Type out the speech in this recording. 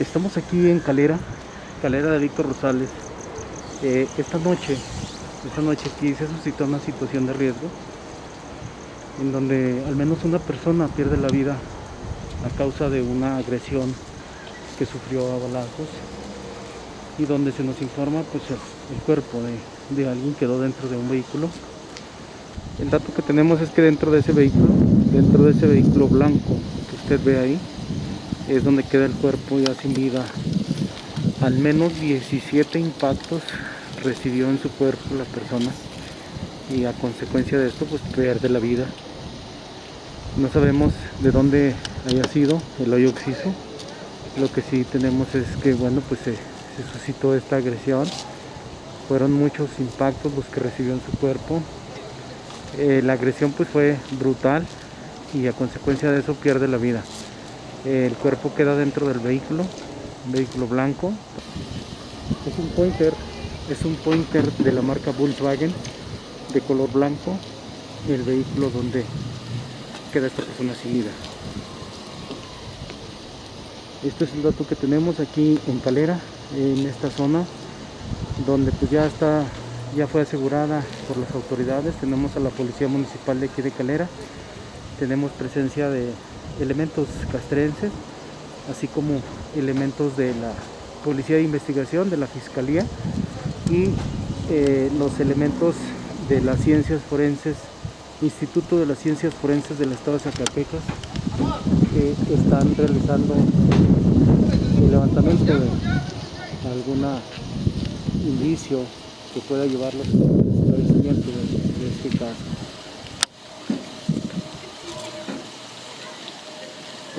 Estamos aquí en Calera, Calera de Víctor Rosales. Eh, esta noche, esta noche aquí se suscitó una situación de riesgo en donde al menos una persona pierde la vida a causa de una agresión que sufrió a balazos y donde se nos informa pues el, el cuerpo de, de alguien quedó dentro de un vehículo. El dato que tenemos es que dentro de ese vehículo, dentro de ese vehículo blanco que usted ve ahí, es donde queda el cuerpo ya sin vida. Al menos 17 impactos recibió en su cuerpo la persona y a consecuencia de esto pues pierde la vida. No sabemos de dónde haya sido el hoyo oxiso. Lo que sí tenemos es que bueno pues se, suscitó esta agresión. Fueron muchos impactos los que recibió en su cuerpo. Eh, la agresión pues fue brutal y a consecuencia de eso pierde la vida. El cuerpo queda dentro del vehículo, un vehículo blanco. Es un pointer, es un pointer de la marca Volkswagen de color blanco. El vehículo donde queda esta persona sin. Este es el dato que tenemos aquí en Calera, en esta zona, donde pues ya está, ya fue asegurada por las autoridades. Tenemos a la policía municipal de aquí de Calera, tenemos presencia de elementos castrenses, así como elementos de la Policía de Investigación, de la Fiscalía y eh, los elementos de las ciencias forenses, Instituto de las Ciencias Forenses del Estado de Zacatecas, que están realizando el levantamiento de algún indicio que pueda llevarlos al esclarecimiento de, de este caso.